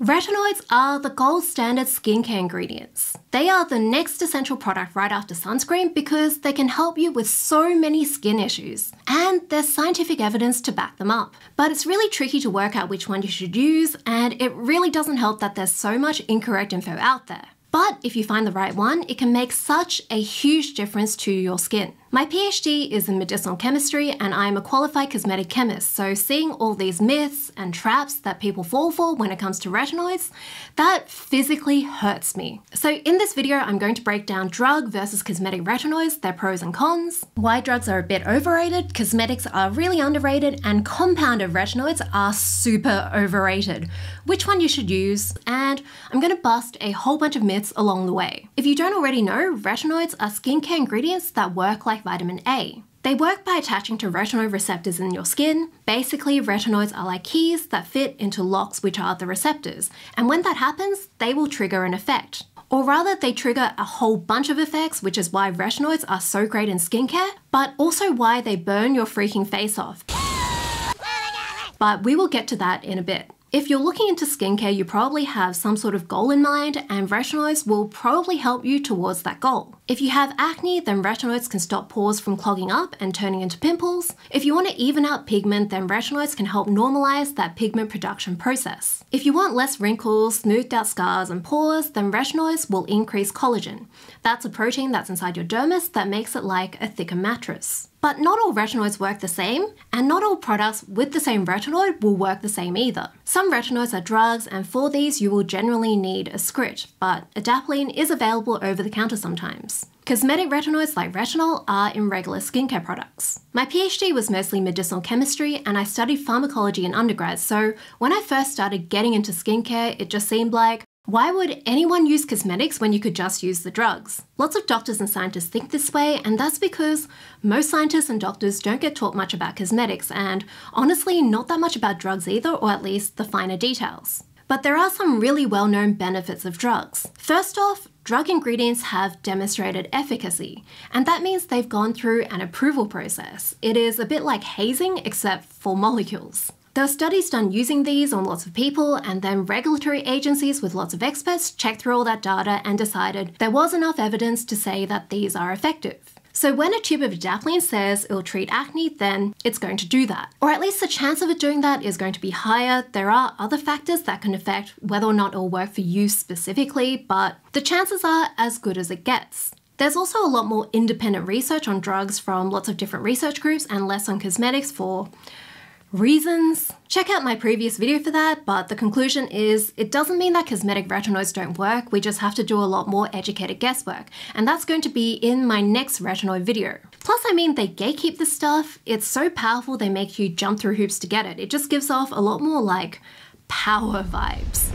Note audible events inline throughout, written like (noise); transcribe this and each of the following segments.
Retinoids are the gold standard skincare ingredients. They are the next essential product right after sunscreen because they can help you with so many skin issues, and there's scientific evidence to back them up. But it's really tricky to work out which one you should use, and it really doesn't help that there's so much incorrect info out there. But if you find the right one, it can make such a huge difference to your skin. My PhD is in medicinal chemistry and I'm a qualified cosmetic chemist, so seeing all these myths and traps that people fall for when it comes to retinoids, that physically hurts me. So in this video, I'm going to break down drug versus cosmetic retinoids, their pros and cons, why drugs are a bit overrated, cosmetics are really underrated, and compounded retinoids are super overrated, which one you should use, and I'm going to bust a whole bunch of myths along the way. If you don't already know, retinoids are skincare ingredients that work like like vitamin A. They work by attaching to retinoid receptors in your skin. Basically, retinoids are like keys that fit into locks, which are the receptors. And when that happens, they will trigger an effect. Or rather, they trigger a whole bunch of effects, which is why retinoids are so great in skincare, but also why they burn your freaking face off. But we will get to that in a bit. If you're looking into skincare, you probably have some sort of goal in mind, and retinoids will probably help you towards that goal. If you have acne, then retinoids can stop pores from clogging up and turning into pimples. If you want to even out pigment, then retinoids can help normalize that pigment production process. If you want less wrinkles, smoothed out scars, and pores, then retinoids will increase collagen. That's a protein that's inside your dermis that makes it like a thicker mattress. But not all retinoids work the same, and not all products with the same retinoid will work the same either. Some retinoids are drugs, and for these you will generally need a script, but adapalene is available over the counter sometimes. Cosmetic retinoids like retinol are in regular skincare products. My PhD was mostly medicinal chemistry and I studied pharmacology in undergrad, so when I first started getting into skincare, it just seemed like, why would anyone use cosmetics when you could just use the drugs? Lots of doctors and scientists think this way, and that's because most scientists and doctors don't get taught much about cosmetics, and honestly, not that much about drugs either, or at least the finer details. But there are some really well known benefits of drugs. First off, drug ingredients have demonstrated efficacy, and that means they've gone through an approval process. It is a bit like hazing, except for molecules. There are studies done using these on lots of people, and then regulatory agencies with lots of experts checked through all that data and decided there was enough evidence to say that these are effective. So when a tube of adapalene says it'll treat acne, then it's going to do that. Or at least the chance of it doing that is going to be higher. There are other factors that can affect whether or not it'll work for you specifically, but the chances are as good as it gets. There's also a lot more independent research on drugs from lots of different research groups and less on cosmetics for reasons. Check out my previous video for that, but the conclusion is it doesn't mean that cosmetic retinoids don't work, we just have to do a lot more educated guesswork, and that's going to be in my next retinoid video. Plus, I mean, they gatekeep this stuff, it's so powerful they make you jump through hoops to get it. It just gives off a lot more like power vibes.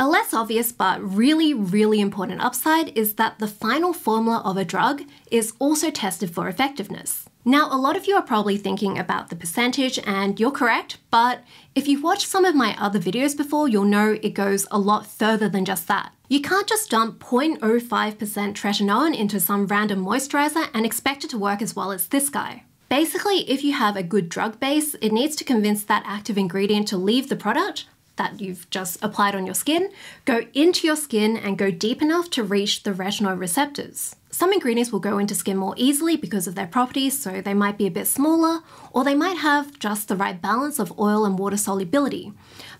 A less obvious but really, really important upside is that the final formula of a drug is also tested for effectiveness. Now, a lot of you are probably thinking about the percentage, and you're correct, but if you've watched some of my other videos before, you'll know it goes a lot further than just that. You can't just dump 0.05% tretinoin into some random moisturizer and expect it to work as well as this guy. Basically, if you have a good drug base, it needs to convince that active ingredient to leave the product that you've just applied on your skin, go into your skin and go deep enough to reach the retinoid receptors. Some ingredients will go into skin more easily because of their properties, so they might be a bit smaller, or they might have just the right balance of oil and water solubility.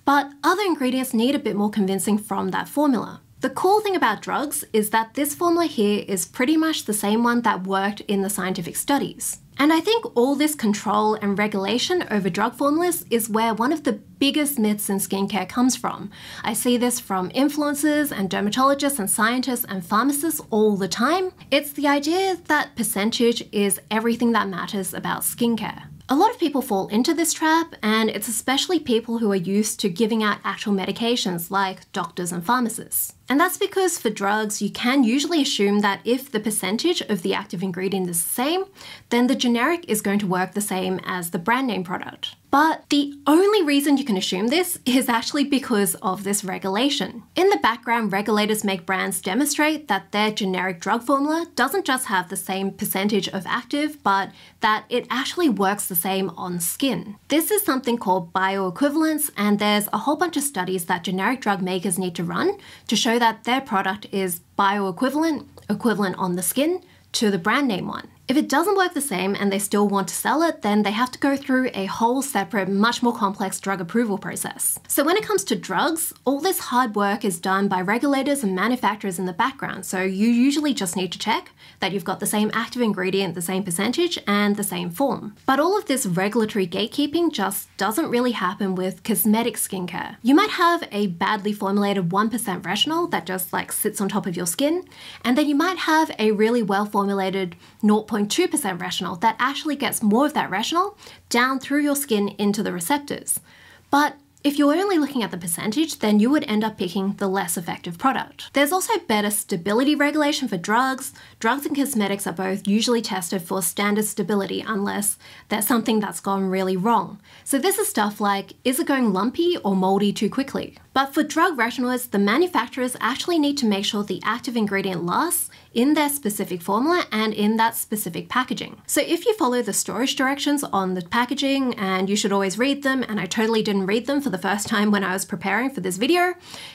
But other ingredients need a bit more convincing from that formula. The cool thing about drugs is that this formula here is pretty much the same one that worked in the scientific studies. And I think all this control and regulation over drug formulas is where one of the biggest myths in skincare comes from. I see this from influencers and dermatologists and scientists and pharmacists all the time. It's the idea that percentage is everything that matters about skincare. A lot of people fall into this trap, and it's especially people who are used to giving out actual medications like doctors and pharmacists. And that's because for drugs, you can usually assume that if the percentage of the active ingredient is the same, then the generic is going to work the same as the brand name product. But the only reason you can assume this is actually because of this regulation. In the background, regulators make brands demonstrate that their generic drug formula doesn't just have the same percentage of active, but that it actually works the same on skin. This is something called bioequivalence, and there's a whole bunch of studies that generic drug makers need to run to show that their product is bioequivalent, equivalent on the skin, to the brand name one. If it doesn't work the same and they still want to sell it, then they have to go through a whole separate, much more complex drug approval process. So when it comes to drugs, all this hard work is done by regulators and manufacturers in the background. So you usually just need to check that you've got the same active ingredient, the same percentage, and the same form. But all of this regulatory gatekeeping just doesn't really happen with cosmetic skincare. You might have a badly formulated 1% retinol that just like sits on top of your skin, and then you might have a really well formulated 0. 0.2% retinol that actually gets more of that retinol down through your skin into the receptors. But if you're only looking at the percentage, then you would end up picking the less effective product. There's also better stability regulation for drugs. Drugs and cosmetics are both usually tested for standard stability unless there's something that's gone really wrong. So this is stuff like, is it going lumpy or moldy too quickly? But for drug retinoids, the manufacturers actually need to make sure the active ingredient lasts in their specific formula and in that specific packaging. So if you follow the storage directions on the packaging, and you should always read them, and I totally didn't read them for the first time when I was preparing for this video,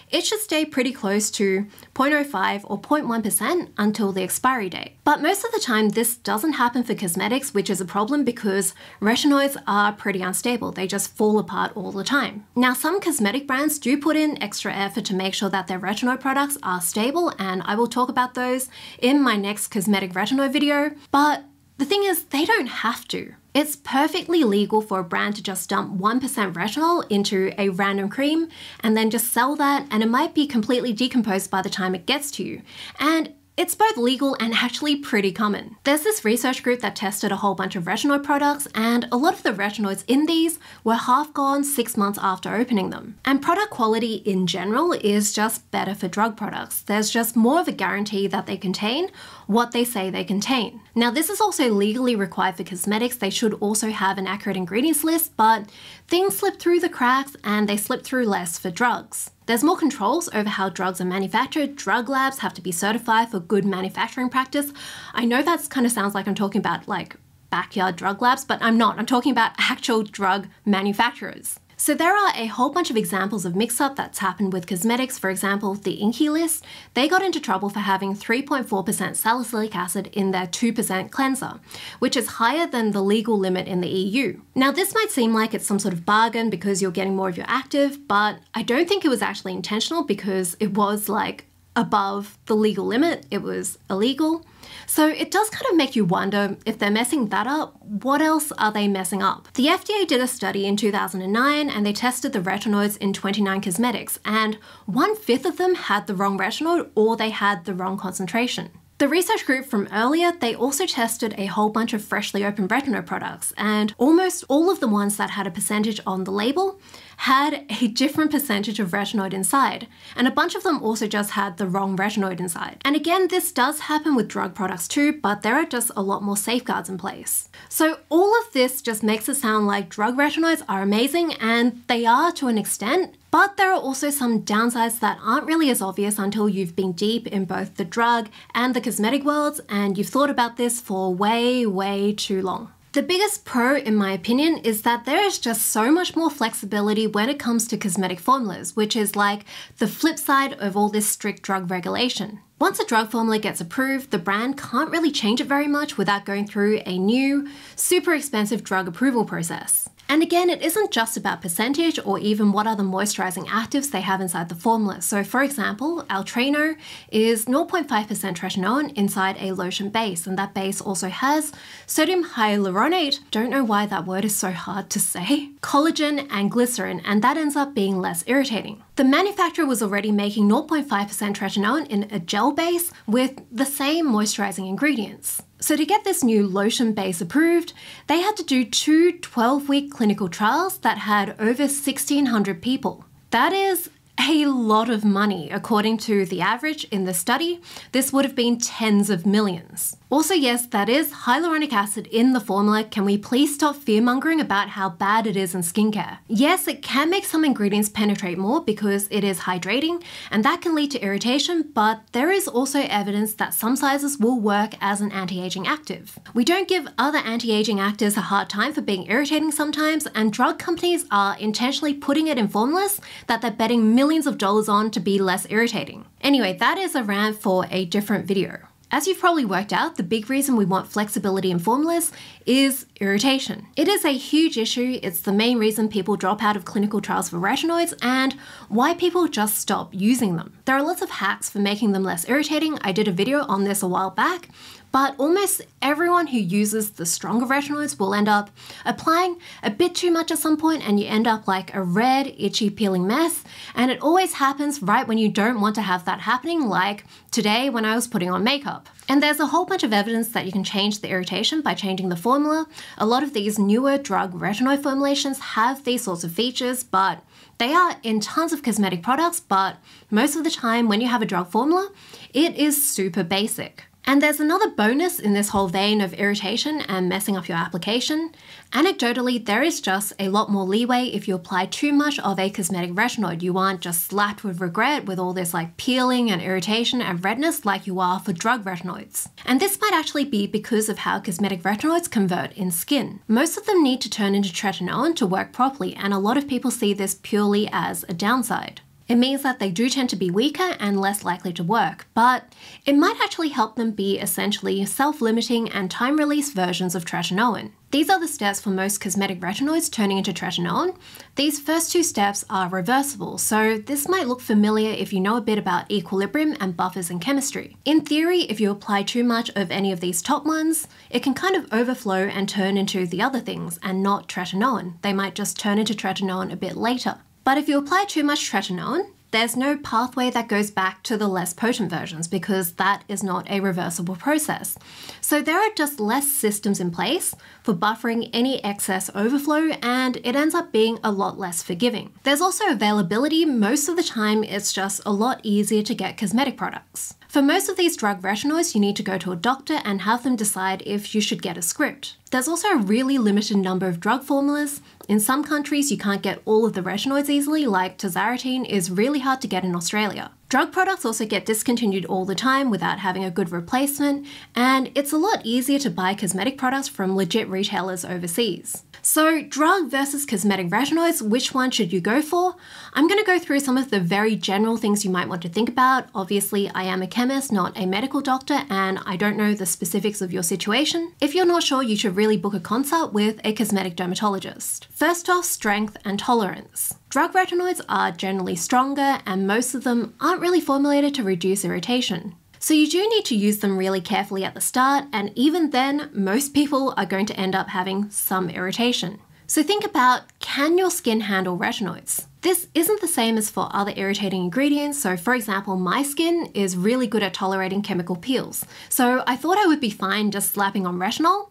it should stay pretty close to 0.05 or 0.1% until the expiry date. But most of the time this doesn't happen for cosmetics, which is a problem because retinoids are pretty unstable. They just fall apart all the time. Now some cosmetic brands do put in extra effort to make sure that their retinoid products are stable and I will talk about those in my next cosmetic retinoid video, but the thing is they don't have to. It's perfectly legal for a brand to just dump 1% retinol into a random cream and then just sell that, and it might be completely decomposed by the time it gets to you. And it's both legal and actually pretty common. There's this research group that tested a whole bunch of retinoid products, and a lot of the retinoids in these were half gone six months after opening them. And product quality in general is just better for drug products. There's just more of a guarantee that they contain what they say they contain. Now, this is also legally required for cosmetics. They should also have an accurate ingredients list, but things slip through the cracks and they slip through less for drugs. There's more controls over how drugs are manufactured. Drug labs have to be certified for good manufacturing practice. I know that kind of sounds like I'm talking about like backyard drug labs, but I'm not. I'm talking about actual drug manufacturers. So there are a whole bunch of examples of mix-up that's happened with cosmetics. For example, the INKEY List, they got into trouble for having 3.4% salicylic acid in their 2% cleanser, which is higher than the legal limit in the EU. Now this might seem like it's some sort of bargain because you're getting more of your active, but I don't think it was actually intentional because it was like above the legal limit, it was illegal. So it does kind of make you wonder if they're messing that up, what else are they messing up? The FDA did a study in 2009 and they tested the retinoids in 29 cosmetics, and one fifth of them had the wrong retinoid or they had the wrong concentration. The research group from earlier, they also tested a whole bunch of freshly opened retinoid products, and almost all of the ones that had a percentage on the label had a different percentage of retinoid inside, and a bunch of them also just had the wrong retinoid inside. And again, this does happen with drug products too, but there are just a lot more safeguards in place. So all of this just makes it sound like drug retinoids are amazing, and they are to an extent, but there are also some downsides that aren't really as obvious until you've been deep in both the drug and the cosmetic worlds and you've thought about this for way, way too long. The biggest pro, in my opinion, is that there is just so much more flexibility when it comes to cosmetic formulas, which is like the flip side of all this strict drug regulation. Once a drug formula gets approved, the brand can't really change it very much without going through a new, super expensive drug approval process. And again, it isn't just about percentage or even what other moisturizing actives they have inside the formula. So for example, Altreno is 0.5% tretinoin inside a lotion base, and that base also has sodium hyaluronate, don't know why that word is so hard to say, (laughs) collagen and glycerin, and that ends up being less irritating. The manufacturer was already making 0.5% tretinoin in a gel base with the same moisturizing ingredients. So to get this new lotion base approved, they had to do two 12-week clinical trials that had over 1,600 people. That is a lot of money. According to the average in the study, this would have been tens of millions. Also, yes, that is hyaluronic acid in the formula. Can we please stop fearmongering about how bad it is in skincare? Yes, it can make some ingredients penetrate more because it is hydrating, and that can lead to irritation, but there is also evidence that some sizes will work as an anti aging active. We don't give other anti aging actives a hard time for being irritating sometimes, and drug companies are intentionally putting it in formulas that they're betting millions of dollars on to be less irritating. Anyway, that is a rant for a different video. As you've probably worked out, the big reason we want flexibility in formulas is irritation. It is a huge issue, it's the main reason people drop out of clinical trials for retinoids and why people just stop using them. There are lots of hacks for making them less irritating, I did a video on this a while back, but almost everyone who uses the stronger retinoids will end up applying a bit too much at some point and you end up like a red, itchy, peeling mess. And it always happens right when you don't want to have that happening, like today when I was putting on makeup. And there's a whole bunch of evidence that you can change the irritation by changing the formula. A lot of these newer drug retinoid formulations have these sorts of features, but they are in tons of cosmetic products, but most of the time when you have a drug formula, it is super basic. And there's another bonus in this whole vein of irritation and messing up your application. Anecdotally, there is just a lot more leeway if you apply too much of a cosmetic retinoid. You aren't just slapped with regret with all this like peeling and irritation and redness like you are for drug retinoids. And this might actually be because of how cosmetic retinoids convert in skin. Most of them need to turn into tretinoin to work properly, and a lot of people see this purely as a downside. It means that they do tend to be weaker and less likely to work, but it might actually help them be essentially self limiting and time release versions of tretinoin. These are the steps for most cosmetic retinoids turning into tretinoin. These first two steps are reversible, so this might look familiar if you know a bit about equilibrium and buffers in chemistry. In theory, if you apply too much of any of these top ones, it can kind of overflow and turn into the other things and not tretinoin. They might just turn into tretinoin a bit later. But if you apply too much tretinoin, there's no pathway that goes back to the less potent versions because that is not a reversible process. So there are just less systems in place for buffering any excess overflow and it ends up being a lot less forgiving. There's also availability. Most of the time, it's just a lot easier to get cosmetic products. For most of these drug retinoids, you need to go to a doctor and have them decide if you should get a script. There's also a really limited number of drug formulas. In some countries, you can't get all of the retinoids easily, like tazarotene is really hard to get in Australia. Drug products also get discontinued all the time without having a good replacement, and it's a lot easier to buy cosmetic products from legit retailers overseas. So, drug versus cosmetic retinoids, which one should you go for? I'm going to go through some of the very general things you might want to think about. Obviously, I am a chemist, not a medical doctor, and I don't know the specifics of your situation. If you're not sure, you should really book a consult with a cosmetic dermatologist. First off, strength and tolerance. Drug retinoids are generally stronger, and most of them aren't really formulated to reduce irritation. So you do need to use them really carefully at the start, and even then, most people are going to end up having some irritation. So think about can your skin handle retinoids? This isn't the same as for other irritating ingredients. So, for example, my skin is really good at tolerating chemical peels. So, I thought I would be fine just slapping on retinol.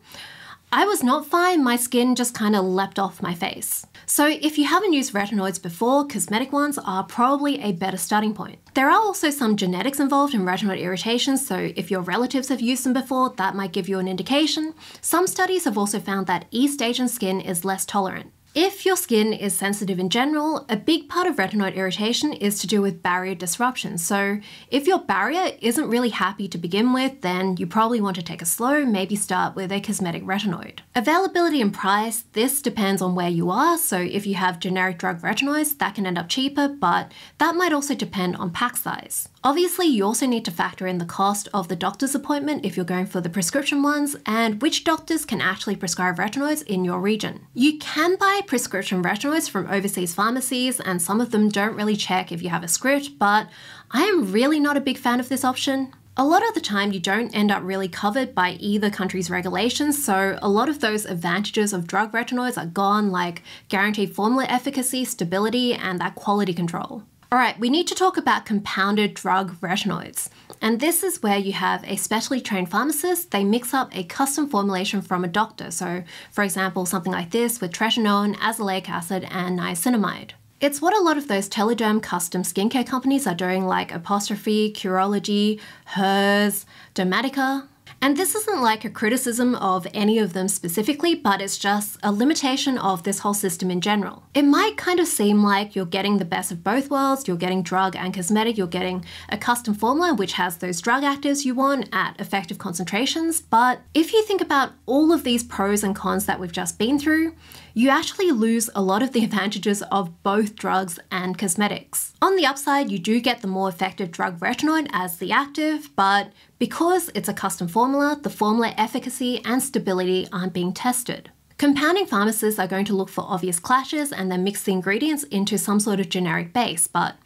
I was not fine, my skin just kind of leapt off my face. So if you haven't used retinoids before, cosmetic ones are probably a better starting point. There are also some genetics involved in retinoid irritations, so if your relatives have used them before, that might give you an indication. Some studies have also found that East Asian skin is less tolerant. If your skin is sensitive in general, a big part of retinoid irritation is to do with barrier disruption. So, if your barrier isn't really happy to begin with, then you probably want to take a slow, maybe start with a cosmetic retinoid. Availability and price, this depends on where you are. So, if you have generic drug retinoids, that can end up cheaper, but that might also depend on pack size. Obviously, you also need to factor in the cost of the doctor's appointment if you're going for the prescription ones, and which doctors can actually prescribe retinoids in your region. You can buy prescription retinoids from overseas pharmacies, and some of them don't really check if you have a script, but I am really not a big fan of this option. A lot of the time, you don't end up really covered by either country's regulations, so a lot of those advantages of drug retinoids are gone, like guaranteed formula efficacy, stability, and that quality control. All right, we need to talk about compounded drug retinoids. And this is where you have a specially trained pharmacist, they mix up a custom formulation from a doctor. So, for example, something like this with tretinoin, azelaic acid, and niacinamide. It's what a lot of those Telederm custom skincare companies are doing, like Apostrophe, Curology, Hers, Dermatica, and this isn't like a criticism of any of them specifically, but it's just a limitation of this whole system in general. It might kind of seem like you're getting the best of both worlds, you're getting drug and cosmetic, you're getting a custom formula which has those drug actives you want at effective concentrations, but if you think about all of these pros and cons that we've just been through, you actually lose a lot of the advantages of both drugs and cosmetics. On the upside, you do get the more effective drug retinoid as the active, but because it's a custom formula, the formula efficacy and stability aren't being tested. Compounding pharmacists are going to look for obvious clashes and then mix the ingredients into some sort of generic base, but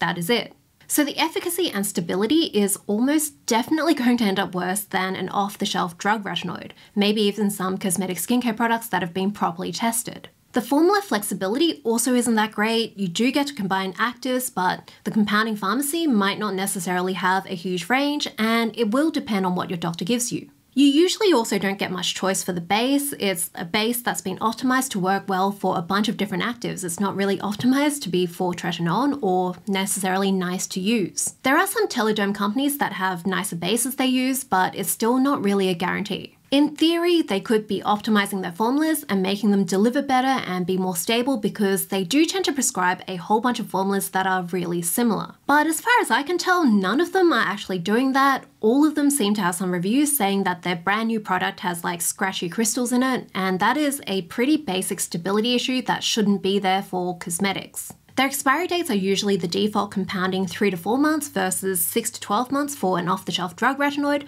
that is it. So the efficacy and stability is almost definitely going to end up worse than an off-the-shelf drug retinoid, maybe even some cosmetic skincare products that have been properly tested. The formula flexibility also isn't that great. You do get to combine actives, but the compounding pharmacy might not necessarily have a huge range, and it will depend on what your doctor gives you. You usually also don't get much choice for the base. It's a base that's been optimized to work well for a bunch of different actives. It's not really optimized to be for tretinoin or necessarily nice to use. There are some telederm companies that have nicer bases they use, but it's still not really a guarantee. In theory, they could be optimizing their formulas and making them deliver better and be more stable because they do tend to prescribe a whole bunch of formulas that are really similar. But as far as I can tell, none of them are actually doing that. All of them seem to have some reviews saying that their brand new product has like scratchy crystals in it, and that is a pretty basic stability issue that shouldn't be there for cosmetics. Their expiry dates are usually the default compounding 3 to 4 months versus 6 to 12 months for an off the shelf drug retinoid,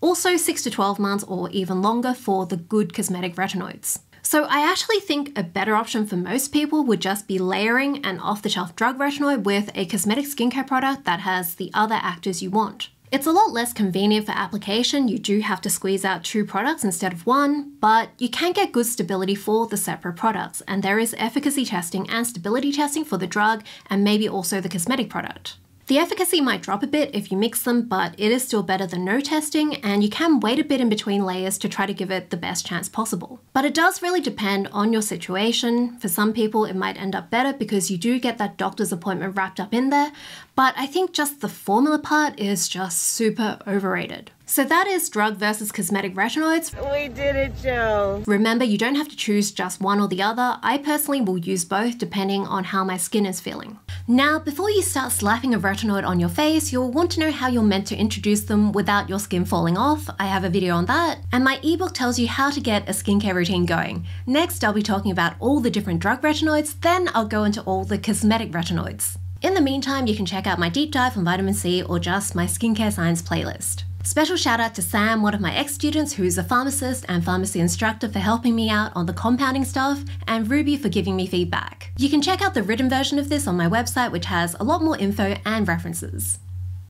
also 6 to 12 months or even longer for the good cosmetic retinoids. So I actually think a better option for most people would just be layering an off-the-shelf drug retinoid with a cosmetic skincare product that has the other actives you want. It's a lot less convenient for application, you do have to squeeze out two products instead of one, but you can get good stability for the separate products, and there is efficacy testing and stability testing for the drug and maybe also the cosmetic product. The efficacy might drop a bit if you mix them, but it is still better than no testing, and you can wait a bit in between layers to try to give it the best chance possible. But it does really depend on your situation. For some people, it might end up better because you do get that doctor's appointment wrapped up in there, but I think just the formula part is just super overrated. So that is drug versus cosmetic retinoids. We did it, Joe. Remember, you don't have to choose just one or the other. I personally will use both depending on how my skin is feeling. Now, before you start slapping a retinoid on your face, you'll want to know how you're meant to introduce them without your skin falling off. I have a video on that. And my ebook tells you how to get a skincare routine going. Next, I'll be talking about all the different drug retinoids, then I'll go into all the cosmetic retinoids. In the meantime, you can check out my deep dive on vitamin C or just my skincare science playlist. Special shout out to Sam, one of my ex students who's a pharmacist and pharmacy instructor, for helping me out on the compounding stuff, and Ruby for giving me feedback. You can check out the written version of this on my website, which has a lot more info and references.